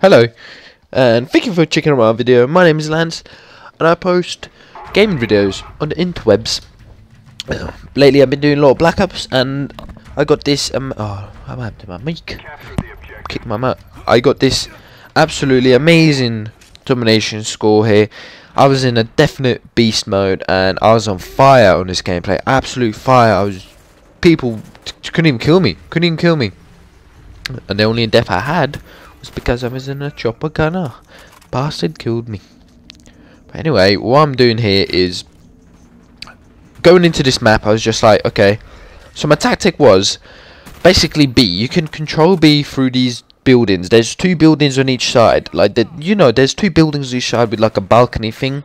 Hello, and thank you for checking out my video. My name is Lance, and I post gaming videos on the interwebs. Lately, I've been doing a lot of Black Ops, and I got this. Um, oh, what happened to my mic? Kick my mouth. I got this absolutely amazing domination score here. I was in a definite beast mode, and I was on fire on this gameplay. Absolute fire. I was. People couldn't even kill me. Couldn't even kill me. And the only death I had was because I was in a chopper gunner. Bastard killed me. But anyway, what I'm doing here is going into this map. I was just like, okay. So my tactic was basically B. You can control B through these buildings. There's two buildings on each side. Like that, you know, there's two buildings on each side with like a balcony thing.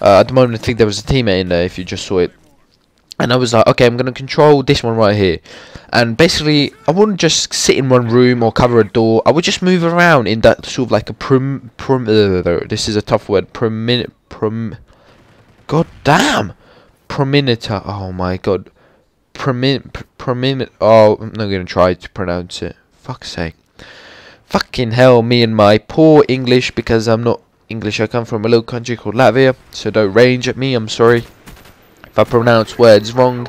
Uh, at the moment, I think there was a teammate in there. If you just saw it and I was like, okay, I'm gonna control this one right here, and basically, I wouldn't just sit in one room or cover a door. I would just move around in that sort of like a prim, prim. Uh, this is a tough word. Premin, prim. God damn, perimeter. Oh my god, premin, premin. Oh, I'm not gonna try to pronounce it. Fuck's sake. Fucking hell, me and my poor English because I'm not English. I come from a little country called Latvia, so don't range at me. I'm sorry if I pronounce words wrong.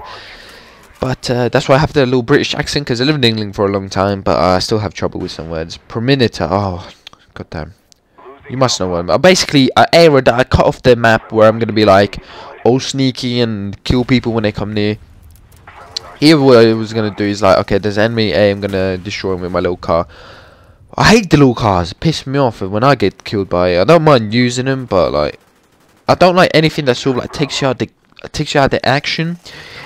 But uh, that's why I have the little British accent because I lived in England for a long time, but I still have trouble with some words. Perminator, oh, goddamn. You must know what I'm. Uh, basically, an area that I cut off the map where I'm gonna be like all sneaky and kill people when they come near. Here, what I was gonna do is like, okay, there's enemy A, I'm gonna destroy him with my little car. I hate the little cars. It pisses me off when I get killed by it. I don't mind using them, but like, I don't like anything that sort of like takes you out the takes you out the action.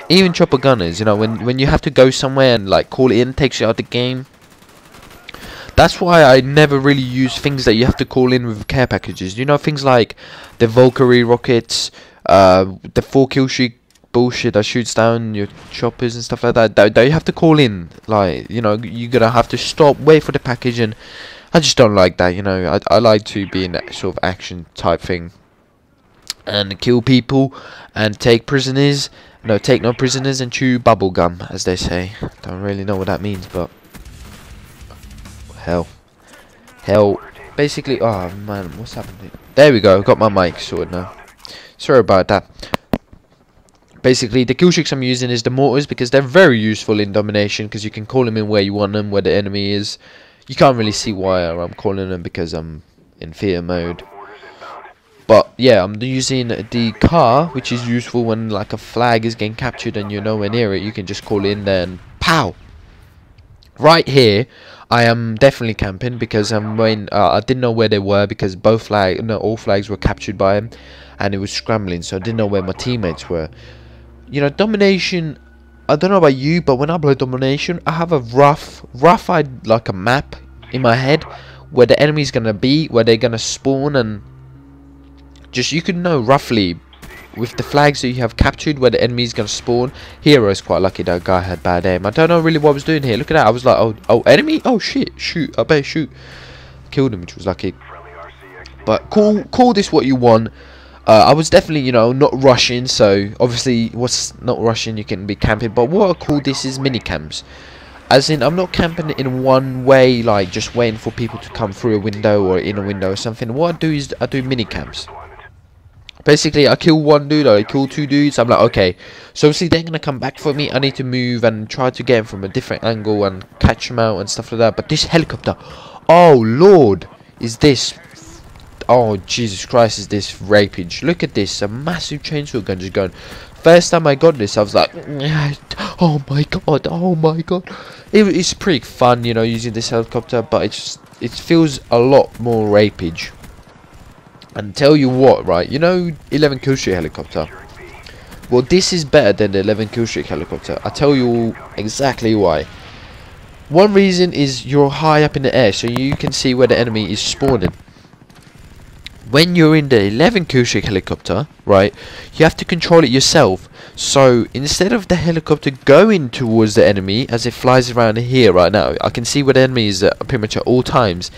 Even chopper gunners, you know, when when you have to go somewhere and like call it in, takes you out the game. That's why I never really use things that you have to call in with care packages. You know, things like the Valkyrie rockets, uh, the four kill streak bullshit that shoots down your choppers and stuff like that. That, that you have to call in. Like, you know, you're gonna have to stop, wait for the package, and I just don't like that. You know, I I like to be in that sort of action type thing and kill people and take prisoners. No, take no prisoners and chew bubblegum, as they say. Don't really know what that means, but hell, hell. Basically, oh man, what's happening? There we go. Got my mic sorted now. Sorry about that. Basically, the kill I'm using is the mortars because they're very useful in domination because you can call them in where you want them, where the enemy is. You can't really see why I'm calling them because I'm in fear mode. But yeah, I'm using the car, which is useful when like a flag is getting captured and you're nowhere near it. You can just call in there and pow. Right here, I am definitely camping because I'm when uh, I didn't know where they were because both flag, no, all flags were captured by him, and it was scrambling, so I didn't know where my teammates were. You know, domination. I don't know about you, but when I play domination, I have a rough, rough, like a map in my head where the enemy's gonna be, where they're gonna spawn, and just you can know roughly with the flags that you have captured where the enemy is going to spawn. Hero is quite lucky that guy had bad aim. I don't know really what I was doing here. Look at that. I was like, oh, oh, enemy? Oh, shit. Shoot. I better shoot. Killed him, which was lucky. But call, call this what you want. Uh, I was definitely, you know, not rushing. So, obviously, what's not rushing, you can be camping. But what I call this is mini camps. As in, I'm not camping in one way, like just waiting for people to come through a window or in a window or something. What I do is I do mini camps. Basically, I kill one dude, I kill two dudes. I'm like, okay. So obviously they're gonna come back for me. I need to move and try to get him from a different angle and catch him out and stuff like that. But this helicopter, oh lord, is this? Oh Jesus Christ, is this rapage? Look at this, a massive chainsaw gun just going. First time I got this, I was like, oh my god, oh my god. It, it's pretty fun, you know, using this helicopter, but it's it feels a lot more rapage. And tell you what, right, you know 11 Killstreak helicopter? Well, this is better than the 11 Killstreak helicopter. i tell you exactly why. One reason is you're high up in the air, so you can see where the enemy is spawning. When you're in the 11 Killstreak helicopter, right, you have to control it yourself. So, instead of the helicopter going towards the enemy, as it flies around here right now, I can see where the enemy is pretty much at all times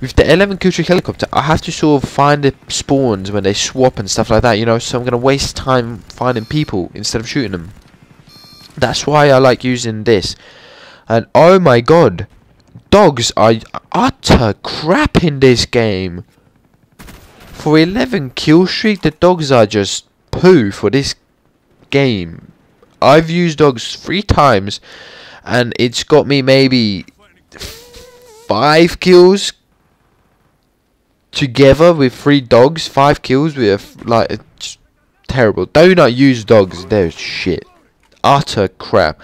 with the 11 Killstreak helicopter, I have to sort of find the spawns when they swap and stuff like that, you know, so I'm going to waste time finding people instead of shooting them. That's why I like using this. And oh my god, dogs are utter crap in this game. For 11 kill streak, the dogs are just poo for this game. I've used dogs three times, and it's got me maybe five kills together with three dogs. Five kills with like it's terrible. Do not use dogs. They're shit. Utter crap.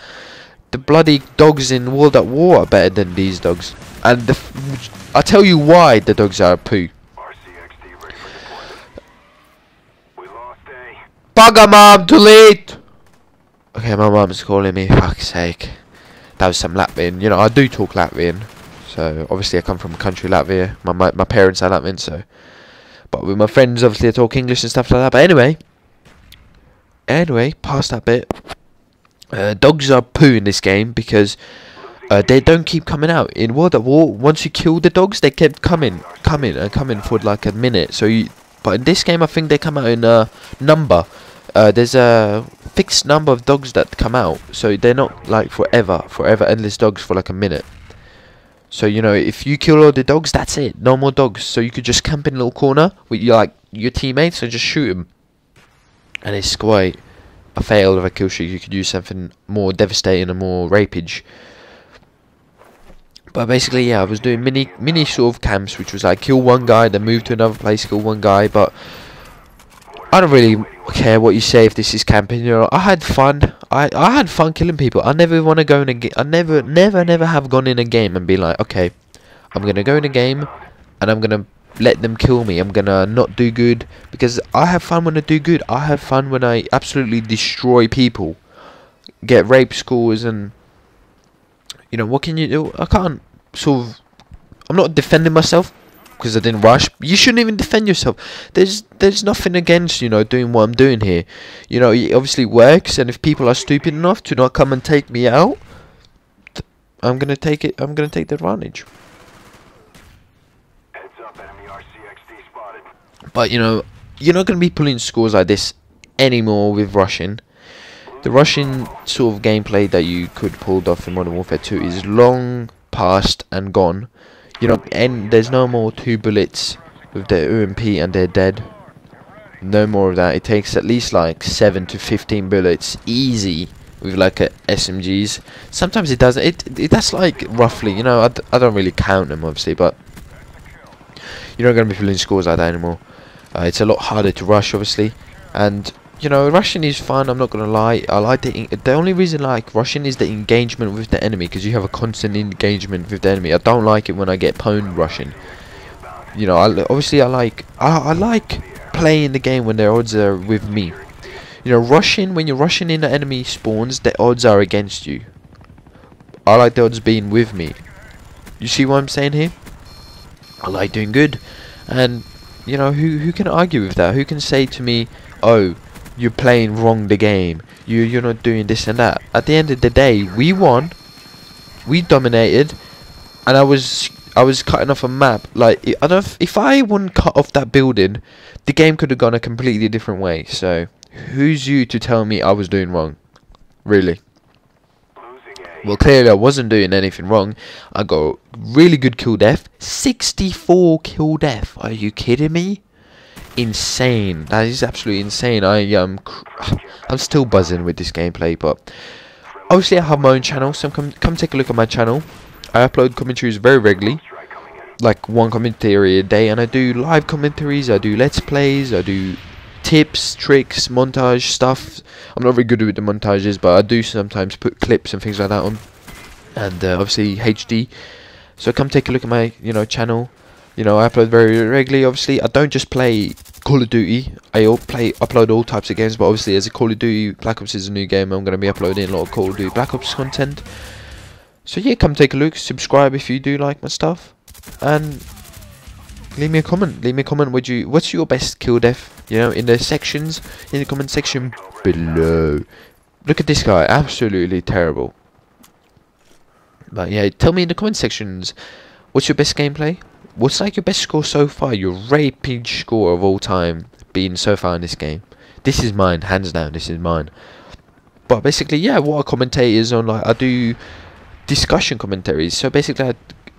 The bloody dogs in World at War are better than these dogs. And the f- I tell you why the dogs are poo. Bugger mom, delete! Okay, my mum's calling me, fuck's sake. That was some Latvian. You know, I do talk Latvian. So, obviously I come from a country, Latvia. My, my, my parents are Latvian, so... But with my friends, obviously I talk English and stuff like that. But anyway... Anyway, past that bit. Uh, dogs are poo in this game because... Uh, they don't keep coming out. In World at War, once you kill the dogs, they kept coming, coming, and coming for like a minute. So you, but in this game, I think they come out in a number. Uh, there's a fixed number of dogs that come out, so they're not like forever, forever endless dogs for like a minute. So you know, if you kill all the dogs, that's it. No more dogs. So you could just camp in a little corner with your like your teammates and just shoot them. And it's quite a fail of a kill streak. You could use something more devastating and more rapage. But basically, yeah, I was doing mini mini sort of camps, which was like kill one guy, then move to another place, kill one guy. But I don't really care what you say if this is camping. You know, I had fun. I I had fun killing people. I never want to go in a game. I never, never, never have gone in a game and be like, okay, I'm gonna go in a game, and I'm gonna let them kill me. I'm gonna not do good because I have fun when I do good. I have fun when I absolutely destroy people, get rape scores and you know, what can you do? I can't sort of. I'm not defending myself because I didn't rush. You shouldn't even defend yourself. There's there's nothing against you know doing what I'm doing here. You know, it obviously works, and if people are stupid enough to not come and take me out, I'm gonna take it. I'm gonna take the advantage. But you know, you're not gonna be pulling scores like this anymore with Russian. The Russian sort of gameplay that you could pull off in Modern Warfare 2 is long past and gone. You know, and there's no more two bullets with their UMP and they're dead. No more of that. It takes at least like 7 to 15 bullets easy with like a SMGs. Sometimes it doesn't. It, it that's like roughly, you know, I d I don't really count them obviously, but you're not going to be pulling scores like that anymore. Uh, it's a lot harder to rush obviously, and you know, Russian is fun. I'm not gonna lie. I like the the only reason I like Russian is the engagement with the enemy because you have a constant engagement with the enemy. I don't like it when I get pwned Russian. You know, I, obviously I like I, I like playing the game when the odds are with me. You know, rushing, when you're rushing in the enemy spawns, the odds are against you. I like the odds being with me. You see what I'm saying here? I like doing good, and you know who who can argue with that? Who can say to me, "Oh, you're playing wrong the game. You you're not doing this and that. At the end of the day, we won. We dominated, and I was I was cutting off a map. Like I don't if, I wouldn't cut off that building, the game could have gone a completely different way. So who's you to tell me I was doing wrong? Really? Well, clearly I wasn't doing anything wrong. I got really good kill death. 64 kill death. Are you kidding me? Insane. That is absolutely insane. I um, I'm still buzzing with this gameplay, but obviously I have my own channel, so come come take a look at my channel. I upload commentaries very regularly, like one commentary a day, and I do live commentaries. I do let's plays. I do tips, tricks, montage stuff. I'm not very good with the montages, but I do sometimes put clips and things like that on, and uh, obviously HD. So come take a look at my you know channel. You know, I upload very regularly. Obviously, I don't just play Call of Duty. I play upload all types of games, but obviously, as a Call of Duty Black Ops is a new game, I'm going to be uploading a lot of Call of Duty Black Ops content. So yeah, come take a look. Subscribe if you do like my stuff, and leave me a comment. Leave me a comment. Would you? What's your best kill death? You know, in the sections, in the comment section below. Look at this guy, absolutely terrible. But yeah, tell me in the comment sections, what's your best gameplay? What's like your best score so far? Your rapage score of all time being so far in this game. This is mine, hands down. This is mine. But basically, yeah, what I commentate is on like I do discussion commentaries. So basically, I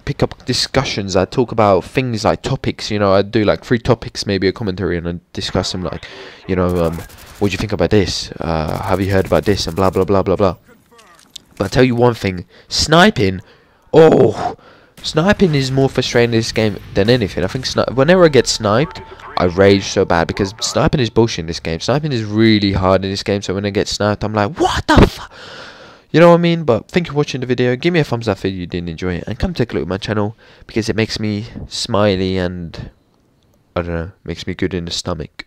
pick up discussions. I talk about things like topics. You know, I do like three topics, maybe a commentary, and I discuss them. Like, you know, um, what do you think about this? Uh, have you heard about this? And blah blah blah blah blah. But I tell you one thing: sniping. Oh, sniping is more frustrating in this game than anything. I think whenever I get sniped, I rage so bad because sniping is bullshit in this game. Sniping is really hard in this game. So when I get sniped, I'm like, what the fuck? You know what I mean? But thank you for watching the video. Give me a thumbs up if you didn't enjoy it. And come take a look at my channel because it makes me smiley and, I don't know, makes me good in the stomach.